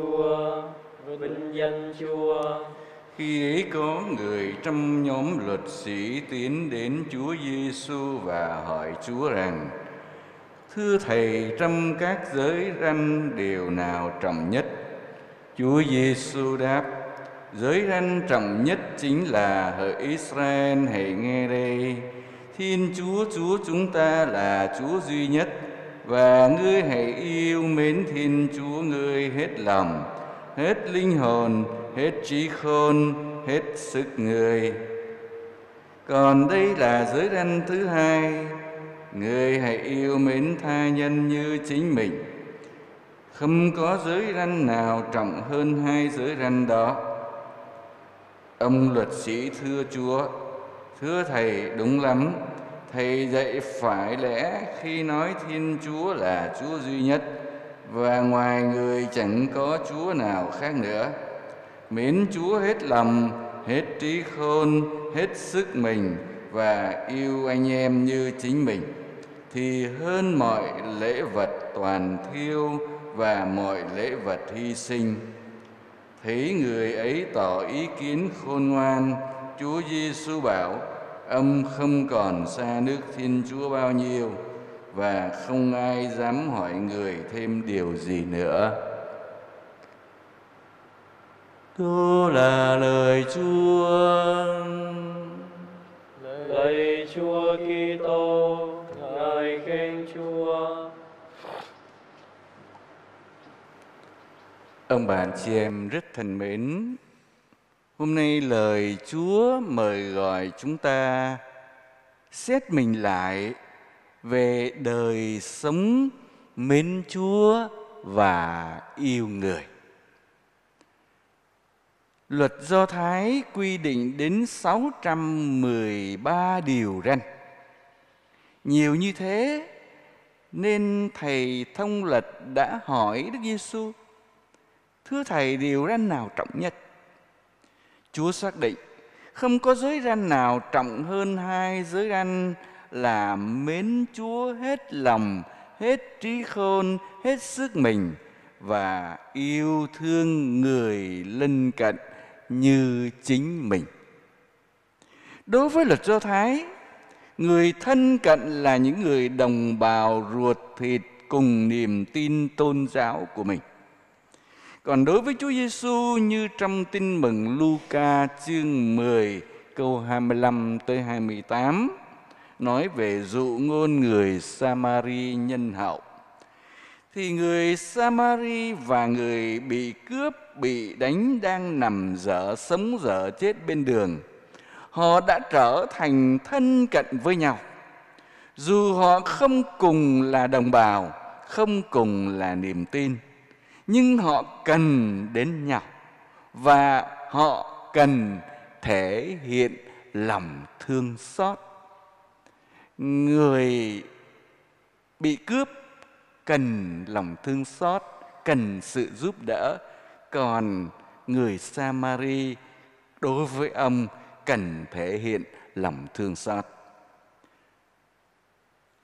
Chúa, vinh danh Chúa. Khi ấy có người trong nhóm luật sĩ tiến đến Chúa Giêsu và hỏi Chúa rằng: Thưa thầy, trong các giới ranh điều nào trọng nhất? Chúa Giêsu đáp: Giới ranh trọng nhất chính là hỡi Israel hãy nghe đây. Thiên Chúa Chúa chúng ta là Chúa duy nhất và ngươi hãy yêu mến Thiên Chúa ngươi hết lòng, hết linh hồn, hết trí khôn, hết sức người. Còn đây là giới răn thứ hai, người hãy yêu mến tha nhân như chính mình. Không có giới răn nào trọng hơn hai giới răn đó. Ông luật sĩ thưa Chúa, thưa Thầy đúng lắm, Thầy dạy phải lẽ khi nói Thiên Chúa là Chúa duy nhất và ngoài người chẳng có Chúa nào khác nữa. Mến Chúa hết lòng, hết trí khôn, hết sức mình và yêu anh em như chính mình thì hơn mọi lễ vật toàn thiêu và mọi lễ vật hy sinh. Thấy người ấy tỏ ý kiến khôn ngoan, Chúa Giêsu bảo: Ông không còn xa nước Thiên Chúa bao nhiêu và không ai dám hỏi người thêm điều gì nữa. Đó là lời Chúa. Lạy Chúa Kitô, ngài khen Chúa. Ông bạn chị em rất thân mến, hôm nay lời Chúa mời gọi chúng ta xét mình lại về đời sống mến Chúa và yêu người. Luật Do Thái quy định đến 613 điều răn. Nhiều như thế nên thầy thông lật đã hỏi Đức Giêsu: "Thưa thầy, điều răn nào trọng nhất?" Chúa xác định không có giới răn nào trọng hơn hai giới răn là mến Chúa hết lòng, hết trí khôn, hết sức mình và yêu thương người lân cận như chính mình. Đối với luật Do Thái, người thân cận là những người đồng bào ruột thịt cùng niềm tin tôn giáo của mình. Còn đối với Chúa Giêsu như trong tin mừng Luca chương 10 câu 25 tới 28 nói về dụ ngôn người Samari nhân hậu thì người Samari và người bị cướp, bị đánh đang nằm dở sống dở chết bên đường. Họ đã trở thành thân cận với nhau. Dù họ không cùng là đồng bào, không cùng là niềm tin, nhưng họ cần đến nhau và họ cần thể hiện lòng thương xót. Người bị cướp cần lòng thương xót, cần sự giúp đỡ. Còn người Samari đối với ông cần thể hiện lòng thương xót.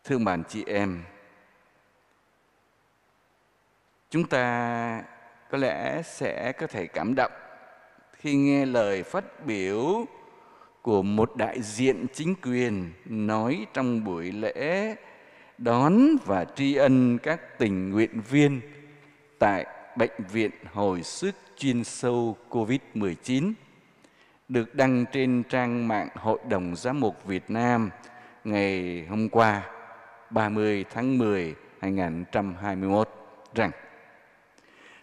Thương bạn chị em, chúng ta có lẽ sẽ có thể cảm động khi nghe lời phát biểu của một đại diện chính quyền nói trong buổi lễ đón và tri ân các tình nguyện viên tại Bệnh viện Hồi sức chuyên sâu COVID-19 được đăng trên trang mạng Hội đồng Giám mục Việt Nam ngày hôm qua 30 tháng 10 2021 rằng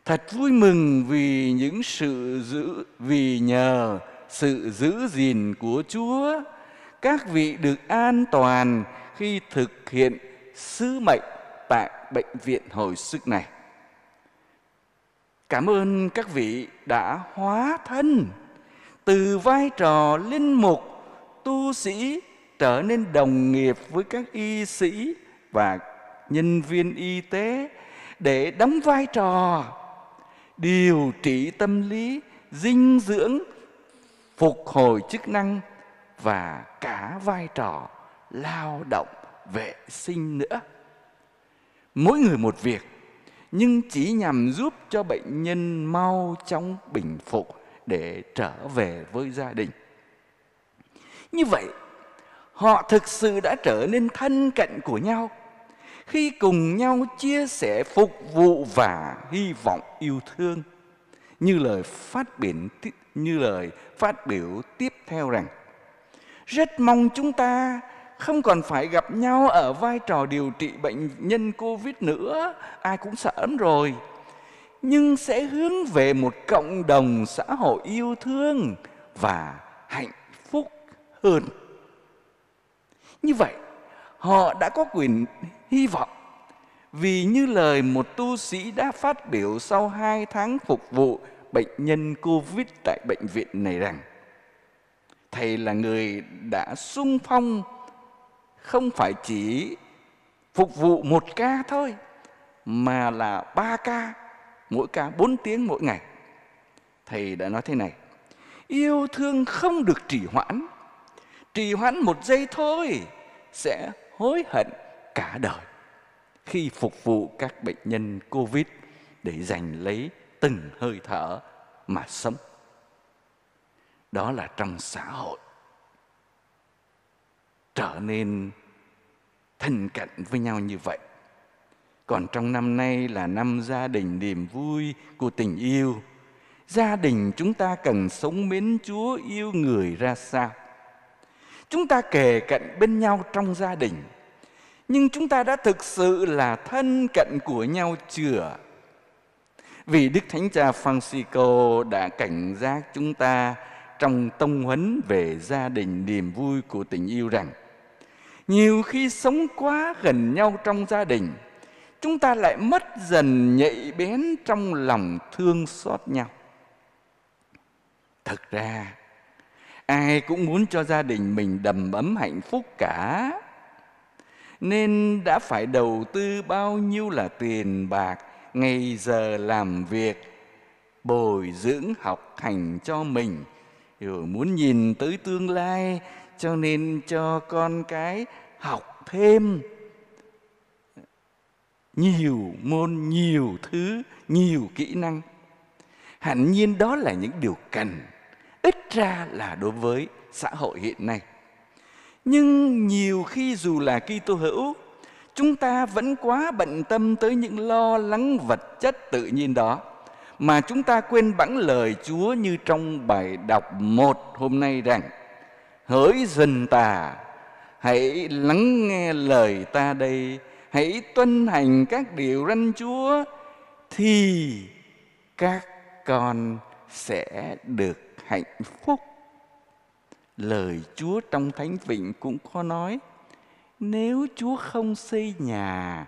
Thật vui mừng vì những sự giữ vì nhờ sự giữ gìn của Chúa các vị được an toàn khi thực hiện sứ mệnh tại bệnh viện hồi sức này. Cảm ơn các vị đã hóa thân từ vai trò linh mục, tu sĩ trở nên đồng nghiệp với các y sĩ và nhân viên y tế để đóng vai trò điều trị tâm lý, dinh dưỡng, phục hồi chức năng và cả vai trò lao động vệ sinh nữa. Mỗi người một việc, nhưng chỉ nhằm giúp cho bệnh nhân mau chóng bình phục để trở về với gia đình. Như vậy, họ thực sự đã trở nên thân cận của nhau khi cùng nhau chia sẻ phục vụ và hy vọng yêu thương, như lời phát biển như lời phát biểu tiếp theo rằng, rất mong chúng ta không còn phải gặp nhau ở vai trò điều trị bệnh nhân covid nữa, ai cũng sợ lắm rồi. Nhưng sẽ hướng về một cộng đồng xã hội yêu thương và hạnh phúc hơn. Như vậy họ đã có quyền hy vọng vì như lời một tu sĩ đã phát biểu sau hai tháng phục vụ bệnh nhân Covid tại bệnh viện này rằng Thầy là người đã sung phong không phải chỉ phục vụ một ca thôi mà là ba ca mỗi ca bốn tiếng mỗi ngày. Thầy đã nói thế này, yêu thương không được trì hoãn, trì hoãn một giây thôi sẽ hối hận cả đời khi phục vụ các bệnh nhân Covid để giành lấy từng hơi thở mà sống. Đó là trong xã hội trở nên thân cận với nhau như vậy. Còn trong năm nay là năm gia đình niềm vui của tình yêu. Gia đình chúng ta cần sống mến Chúa, yêu người ra sao? Chúng ta kề cận bên nhau trong gia đình. Nhưng chúng ta đã thực sự là thân cận của nhau chưa? Vì đức thánh cha francisco đã cảnh giác chúng ta trong tông huấn về gia đình niềm vui của tình yêu rằng, nhiều khi sống quá gần nhau trong gia đình, chúng ta lại mất dần nhạy bén trong lòng thương xót nhau. Thật ra ai cũng muốn cho gia đình mình đầm ấm hạnh phúc cả. Nên đã phải đầu tư bao nhiêu là tiền bạc, ngày giờ làm việc, bồi dưỡng học hành cho mình. Rồi muốn nhìn tới tương lai, cho nên cho con cái học thêm. Nhiều môn, nhiều thứ, nhiều kỹ năng. Hẳn nhiên đó là những điều cần ra là đối với xã hội hiện nay. Nhưng nhiều khi dù là Kitô hữu, chúng ta vẫn quá bận tâm tới những lo lắng vật chất tự nhiên đó mà chúng ta quên bẵng lời Chúa như trong bài đọc một hôm nay rằng Hỡi dân ta, hãy lắng nghe lời ta đây, hãy tuân hành các điều răn Chúa thì các con sẽ được hạnh phúc. Lời Chúa trong Thánh Vịnh cũng có nói nếu Chúa không xây nhà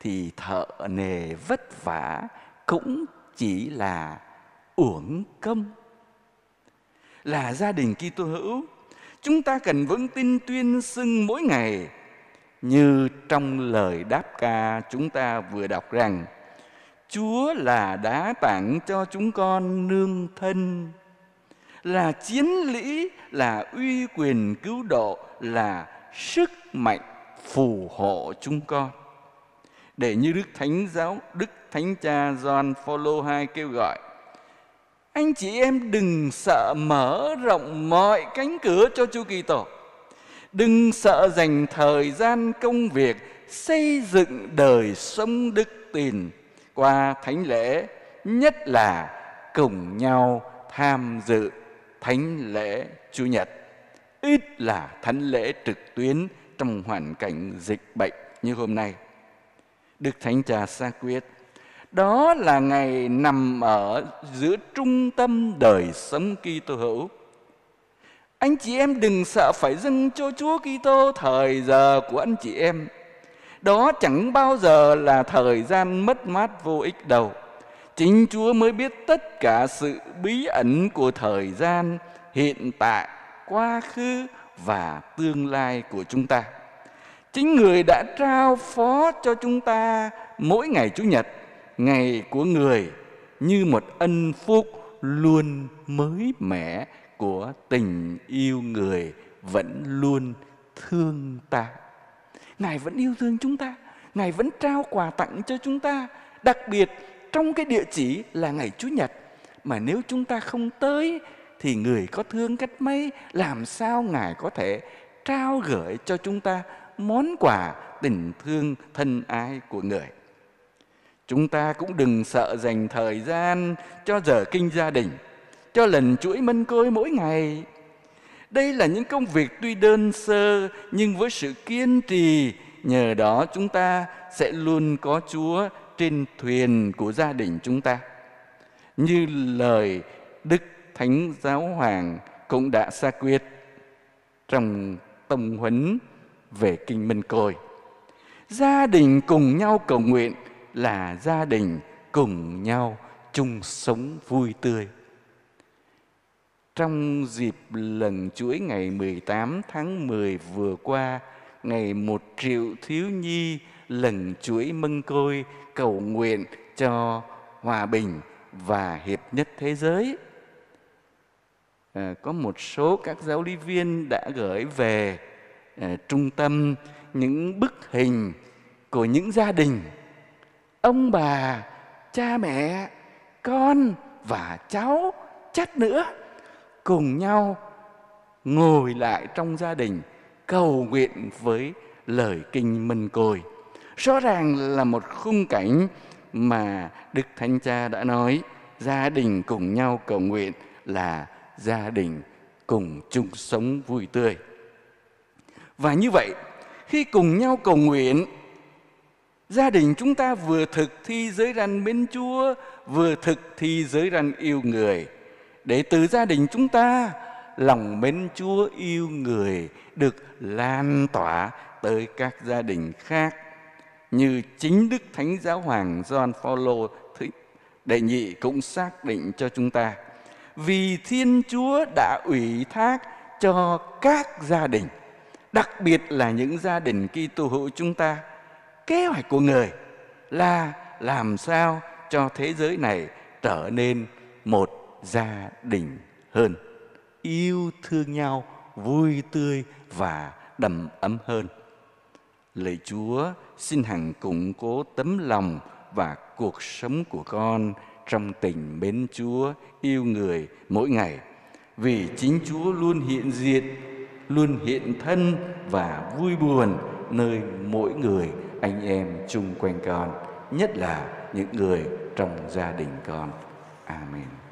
thì thợ nề vất vả cũng chỉ là uổng công. Là gia đình Kitô hữu, chúng ta cần vững tin tuyên xưng mỗi ngày. Như trong lời đáp ca chúng ta vừa đọc rằng Chúa là đá tặng cho chúng con nương thân là chiến lý, là uy quyền cứu độ, là sức mạnh phù hộ chúng con. Để như đức thánh giáo, đức thánh cha John Paul II kêu gọi, anh chị em đừng sợ mở rộng mọi cánh cửa cho Chúa Kitô. Đừng sợ dành thời gian công việc xây dựng đời sống đức tin qua thánh lễ, nhất là cùng nhau tham dự thánh lễ Chủ nhật, ít là thánh lễ trực tuyến trong hoàn cảnh dịch bệnh như hôm nay. Đức Thánh Cha xác quyết, đó là ngày nằm ở giữa trung tâm đời sống Kitô hữu. Anh chị em đừng sợ phải dâng cho Chúa Kitô thời giờ của anh chị em. Đó chẳng bao giờ là thời gian mất mát vô ích đâu Chính Chúa mới biết tất cả sự bí ẩn của thời gian, hiện tại, quá khứ và tương lai của chúng ta. Chính người đã trao phó cho chúng ta mỗi ngày Chủ nhật, ngày của người như một ân phúc luôn mới mẻ của tình yêu người vẫn luôn thương ta. Ngài vẫn yêu thương chúng ta, Ngài vẫn trao quà tặng cho chúng ta, đặc biệt trong cái địa chỉ là ngày Chủ nhật. Mà nếu chúng ta không tới thì người có thương cách mấy, làm sao ngài có thể trao gửi cho chúng ta món quà tình thương thân ái của người? Chúng ta cũng đừng sợ dành thời gian cho giờ kinh gia đình, cho lần chuỗi mân côi mỗi ngày. Đây là những công việc tuy đơn sơ, nhưng với sự kiên trì, nhờ đó chúng ta sẽ luôn có chúa trên thuyền của gia đình chúng ta. Như lời đức thánh giáo hoàng cũng đã xa quyết trong tông huấn về kinh minh côi. Gia đình cùng nhau cầu nguyện là gia đình cùng nhau chung sống vui tươi. Trong dịp lần chuỗi ngày 18 tháng 10 vừa qua, ngày một triệu thiếu nhi lần chuỗi mân côi cầu nguyện cho hòa bình và hiệp nhất thế giới. À, có một số các giáo lý viên đã gửi về à, trung tâm những bức hình của những gia đình ông bà cha mẹ con và cháu chắc nữa cùng nhau ngồi lại trong gia đình cầu nguyện với lời kinh mân côi rõ ràng là một khung cảnh mà đức thánh cha đã nói, gia đình cùng nhau cầu nguyện là gia đình cùng chung sống vui tươi. Và như vậy, khi cùng nhau cầu nguyện, gia đình chúng ta vừa thực thi giới răn mến chúa, vừa thực thi giới răn yêu người. Để từ gia đình chúng ta, lòng mến Chúa yêu người được lan tỏa tới các gia đình khác như chính Đức Thánh Giáo Hoàng John Paul đệ nhị cũng xác định cho chúng ta, vì Thiên Chúa đã ủy thác cho các gia đình, đặc biệt là những gia đình Kitô hữu chúng ta, kế hoạch của người là làm sao cho thế giới này trở nên một gia đình hơn, yêu thương nhau, vui tươi và đầm ấm hơn lạy chúa xin hằng củng cố tấm lòng và cuộc sống của con trong tình mến chúa, yêu người mỗi ngày. Vì chính chúa luôn hiện diện, luôn hiện thân và vui buồn nơi mỗi người, anh em chung quanh con, nhất là những người trong gia đình con. Amen.